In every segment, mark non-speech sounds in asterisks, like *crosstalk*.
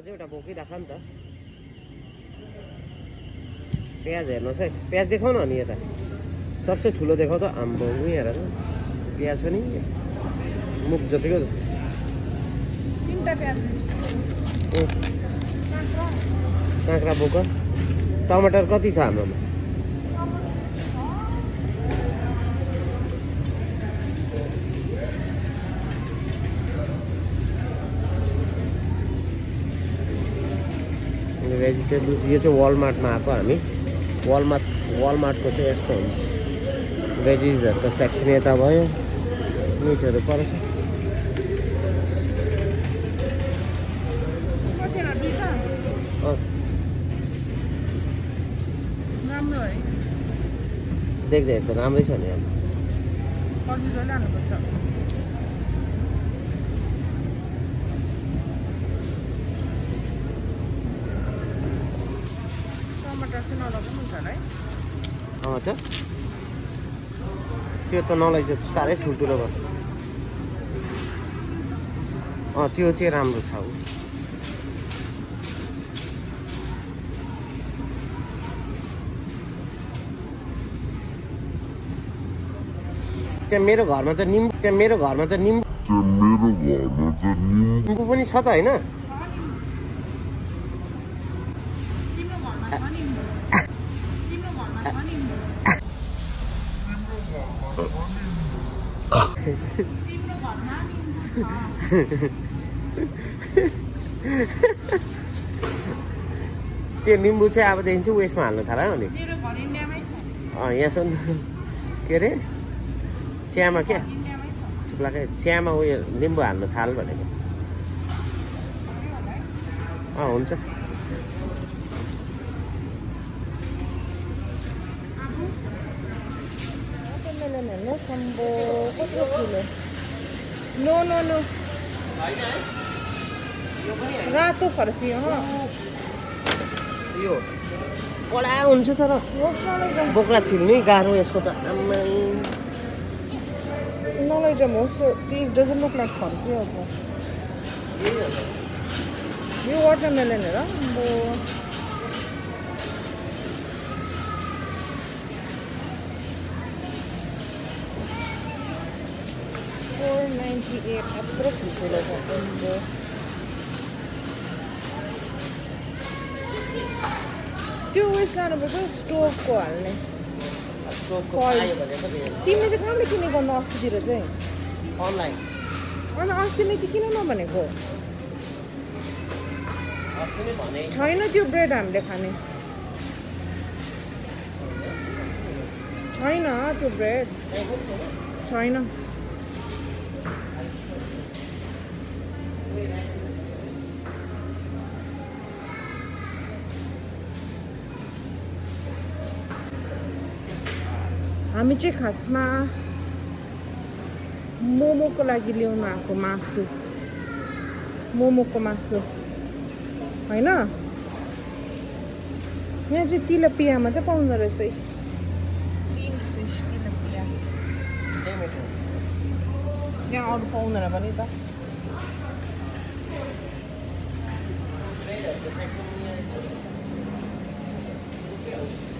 अझै एउटा बोकिराख नि त प्याज हेर्नुहोस् है प्याज देखाउन अनि यता सबसे ठुलो देखाउ त आम्बो हेर त प्याज पनि मुख जतिको काँक्रा बोक टमाटर कति छ हाम्रोमा भेजिटेबल्स यो चाहिँ वालमार्टमा आएको हामी। वालमार्ट वालमार्टको चाहिँ यस्तो हुन्छ। भेजिजहरूको सेक्सन यता भयो। मिटहरू पर्छ। देख्दै त राम्रै छ नि अब सजिलो लानुपर्छ टमाटर चाहिँ नलगाउनु हुन्छ होला है अँ त त्यो त चाहिँ साह्रै ठुल्ठुलो भयो। अँ त्यो चाहिँ राम्रो छ ऊ त्यहाँ मेरो घरमा त निम्बु। त्यहाँ मेरो घरमा त निम्बु। निम्बु पनि छ त होइन? त्यो निम्बु चाहिँ अबदेखि चाहिँ उयसमा हाल्नु थाल्यो नि मेरो घर इन्डियामै छ। अँ यहाँ सुन। के अरे? चियामा क्या चुप्लाकै चियामा उयो निम्बु हाल्नु थाल भनेको। अँ हुन्छ वाटरमेलन अम्बो कत्रो ठुलो नो नो नो रातो फर्सी अँ यो कडा हुन्छ तर बोक्रा छिल्नै गाह्रो यसको त आम्मै नलैजाउँ होस् प्लिज डजन्ट लुक लाइक फर्सी अब यो वाटरमेलन हेर अम्बो नाइन्टी एट यत्रो ठुल्ठुलो अम्बो त्यो उयस लानुपर्छ स्टोभको हाल्ने तिमीले चाहिँ कहाँले किनेको अन्त अस्तितिर चाहिँ अनलाइन अन्त अस्ति नै चाहिँ किन नभनेको छैन त्यो ब्रेड हामीले खाने छैन त्यो ब्रेड छैन हामी चाहिँ खासमा मोमोको लागि ल्याउनु आएको मासु मोमोको मासु होइन यहाँ चाहिँ तिलपियामा चाहिँ पाउँदो रहेछ तिलपिया यहाँ अरू पाउँदैन पनि त बिर्सी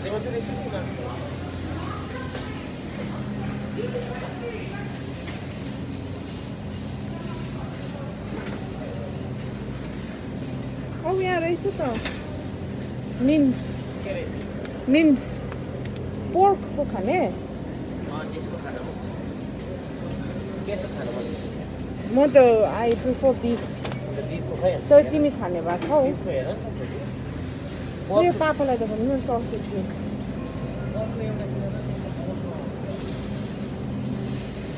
औ यहाँ रहेछ त मिन्स मिन्स पोर्कको खाने म त आई प्रिफर बिफ तर तिमी खाने भएको छौ बिफको हेर न त मेरो पापालाई त भन्नु न ससेज मिक्स अर्को एउटा किनेर त्यसको पोस्टमा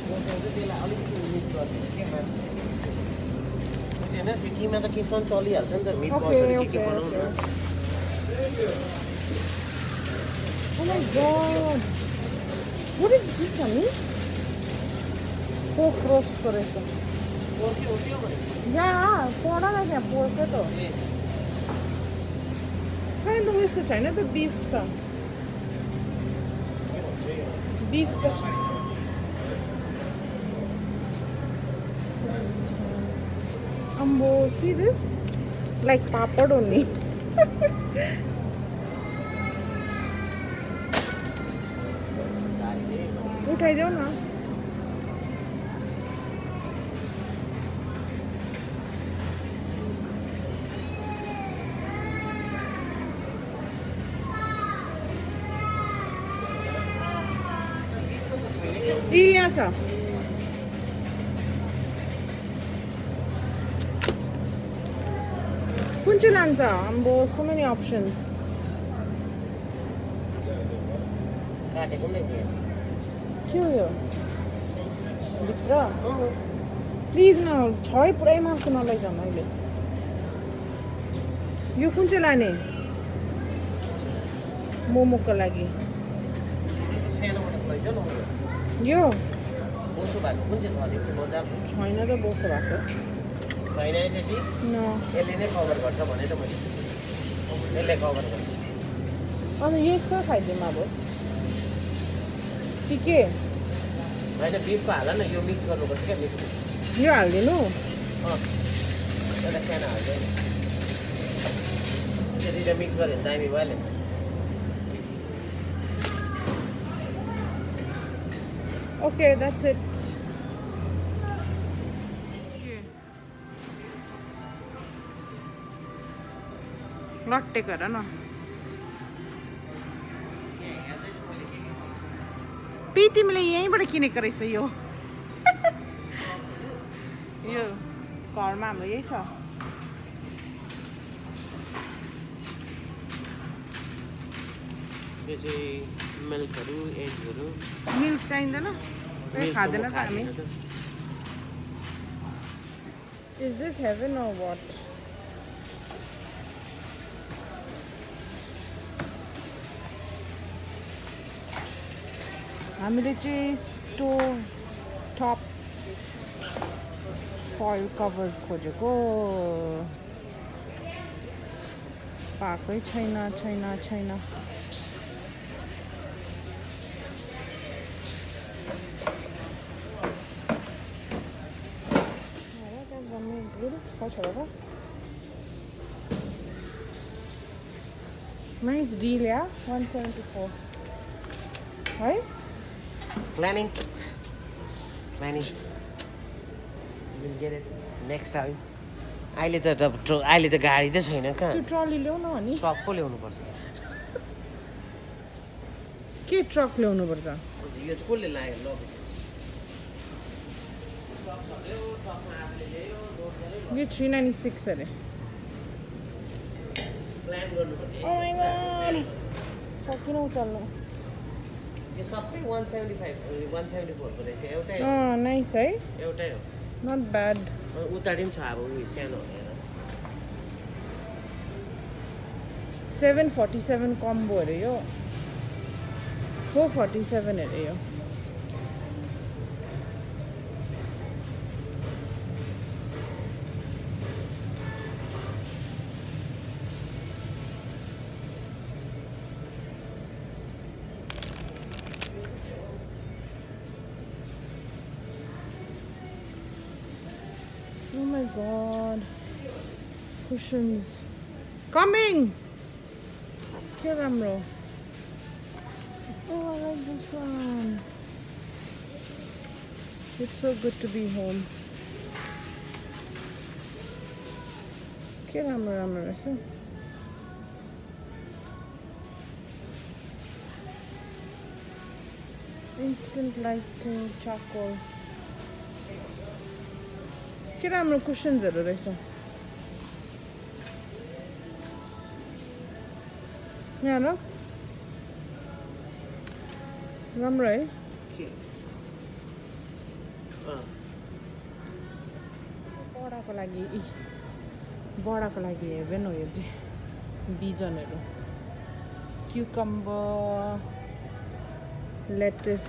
पोस्टमा चाहिँ त्यसलाई अलिकति मिक्स गरिदिनु के मासु होइन त्यो किमा त केसमा पनि चलिहाल्छ नि त मिट Okay, बल्सहरू के के okay, बनाउनु न Oh my god. What is this, honey? Pork roast गरेछ पोर्क्यो उठ्यो भने यहाँ पढ न त्यहाँ पोर्क त ए खै त उयस्तो छैन त बिफ त बिफ त छ अम्बो see this like papad only *laughs* उठाइदेऊ न छ कुन चाहिँ लान्छ अम्बो सो मेनी अप्सन्स के हो यो भित्र प्लिज न छ है पुरै मासु नलैजाउँ अहिले यो कुन चाहिँ लाने मोमोको लागि यो बोसो भएको कुन चाहिँ छ अलिक मजाको छैन त बोसो भएको छैन न यसले नै कभर गर्छ भने त मैले यसले कभर गर्छ अन्त यसको खाइदिउँ अब कि के होइन बिफको हाल न यो मिक्स गर्नुपर्छ क्या मिक्स यो हालिदिनु अँ एउटा सानो हाल्दैन त्यो दुइटा मिक्स गऱ्यो भने दामी भइहाल्यो ओके द्याट्स इट लट्टे गर न पी तिमीले यहीँबाट किनेको रहेछ यो यो घरमा हाम्रो यही छ मिल्कहरू एग्सहरू मिल्क चाहिँदैन खाँदैन त हामी is this heaven or what? हामीले चाहिँ स्टोभ टप फइल कभर्स खोजेको पाएकै छैन छैन छैन Ahora que vamos a ir, pode chorar? Nice deal, yeah? 174. है planning planning get it next time अहिले त अहिले त गाडी त छैन कहाँ? ट्रली ल्याउ न। अनि ट्रक पो ल्याउनु पर्छ। के ट्रक ल्याउनु पर्छ? यो चाहिँ कसले लाग्यो यो थ्री नाइन्टी सिक्स अरे। प्लान गर्नुपर्छ। सकिन उचाल्नु। यो सबै one seventy five one seventy फोरको रहेछ। एउटै हो। नाइस है। एउटै हो। नट ब्याड अनि उताडि पनि छ अब उयो सानो सेभेन फोर्टी सेभेन कम्बो अरे यो। फोर फोर्टी सेभेन अरे यो। god. Cushions. Coming! Kill them, bro. Oh, I like this one. It's so good to be home. Here, Amro, Instant lighting uh, charcoal. के राम्रो कुसन्सहरू रहेछ यहाँ र राम्रो है बडाको लागि इ बडाको लागि हेर्दैन हो यो चाहिँ बिजनहरू cucumber lettuce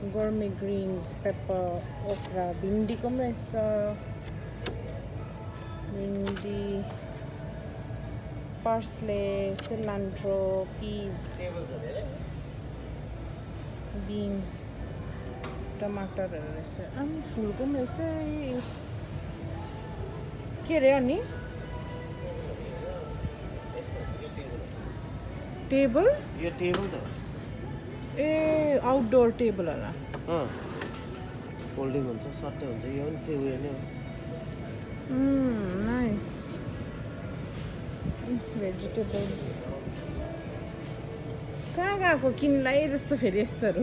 gourmet greens pepper okra भिन्डीको पनि रहेछ भिन्डी पर्सले सिलान्ट्रो पिस बिन्स टमाटरहरू रहेछ अनि फुलको पनि रहेछ के अरे अनि टेबल यो टेबल त ए आउटडोर टेबल होला। फोल्डिङ हुन्छ सट्टै हुन्छ यो पनि त्यो उयो नै हो। नाइस भेजिटेबल्स कहाँ गएको किन्लाई जस्तो फेरि यस्तोहरू।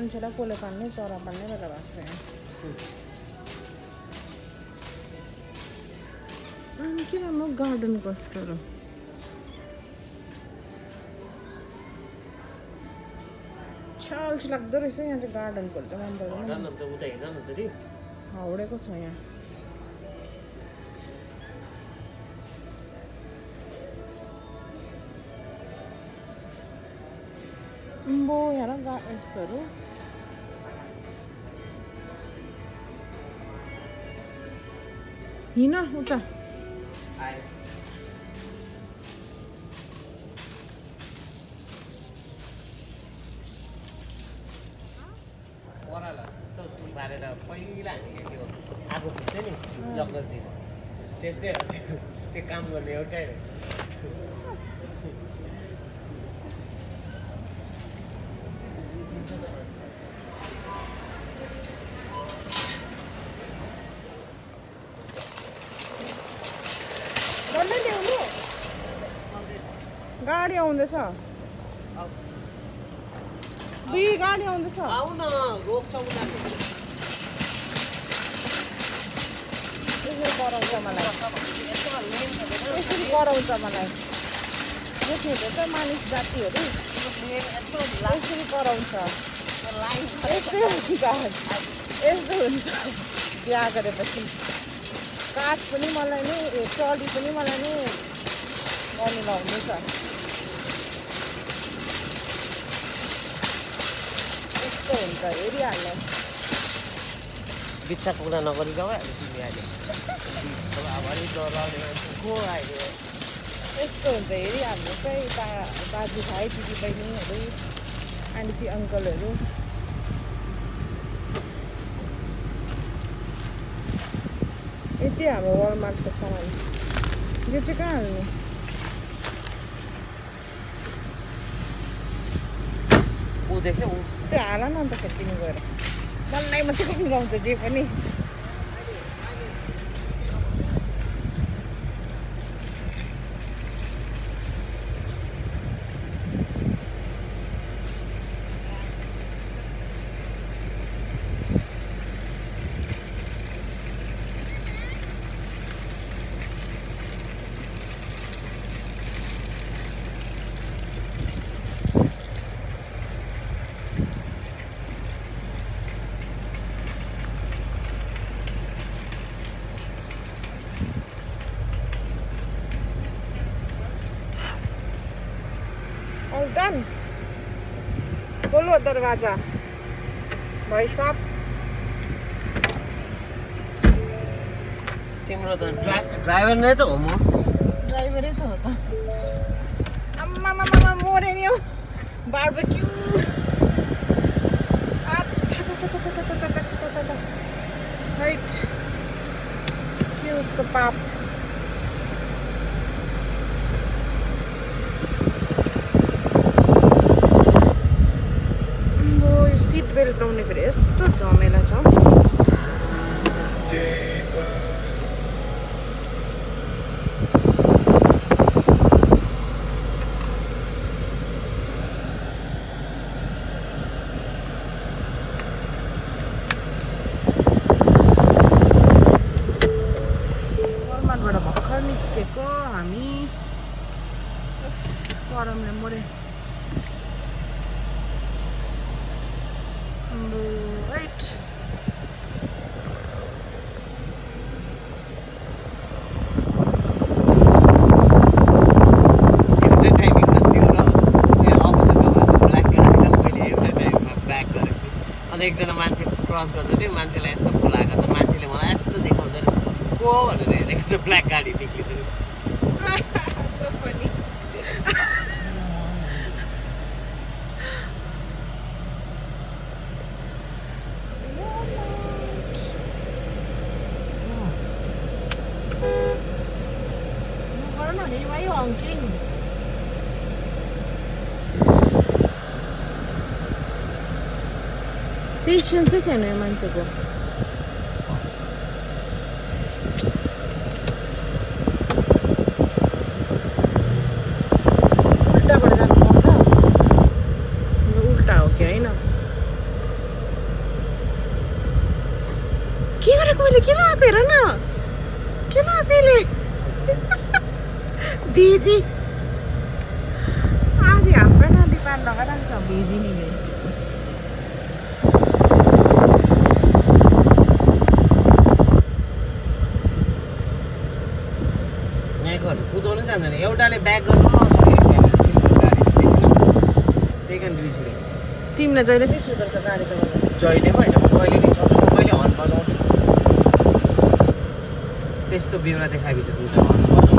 मान्छेलाई कसले पाल्ने चरा पाल्ने बेला भएको छ यहाँ अनि किन म गार्डन कस्टहरू छाल्छ लाग्दो रहेछ यहाँ चाहिँ गार्डनको चाहिँ मन पर्दैन रे हाउडेको छ यहाँ अम्बो हेर गा यस्तोहरू हिँड उता बारेर पहिला हामीले आगो नि त्यस्तै त्यो काम गर्ने एउटै गाडी आउँदैछ। दुई गाडी आउँदैछ। कराउँछ मलाई। यसरी कराउँछ मलाई। देख्नुहुन्छ त मानिस जातिहरू। यसरी कराउँछ। यस्तै हुन्छ यस्तो हुन्छ। बिहा गरेपछि। काठ पनि मलाई नै ट्रली पनि मलाई नै गर्नु लाउँदैछ यस्तो हुन्छ हेरिहाल्नु बित्थाको कुरा नगरी जाऊ है तिमी अहिले को अहिले यस्तो हुन्छ हेरिहाल्नु चाहिँ दा दाजुभाइ दिदीबहिनीहरू आन्टी अङ्कलहरू यति हाम्रो वालमार्टको सामान यो चाहिँ कहाँ हाल्ने देख्यो ऊ त्यो हाल न अन्त तिमी गएर मलाई जे पनि All done. खोलो दरवाजा भाइ साहब तिम्रो त ड्रा ड्राइभर नै त हो म ड्राइभरै त हो त आम्मामामा मऱ्यो नि हौ barbecue right Here's the pap. known if it is अन्त एकजना मान्छे क्रस गर्दै थियो मान्छेलाई यस्तो बोलाएको त मान्छेले मलाई यस्तो देखाउँदो रहेछ। को भनेर हेरेको त ब्ल्याक गाडी निक्लिँदो गर न नि why you honking? पेसेन्सै छैन यो मान्छेको उल्टाबाट जानुपर्छ यो उल्टा हो कि होइन के गरेको मैले के लगाएको हेर न के लगाएको यसले भेजी आधी हाम्रो नानी पान लगाइरहेको छ भेजी नि यहाँकोहरू कुदाउनु जान्दैन एउटाले ब्याक गर्नु त्यही कारण। उठ्यो तिमीलाई जहिले के सुधार्छ गाडी चलाउँदा जहिले पनि होइन। कहिले रिसाउँछु कहिले हर्न बजाउँछु। त्यस्तो देखाएपछि त उसले हर्न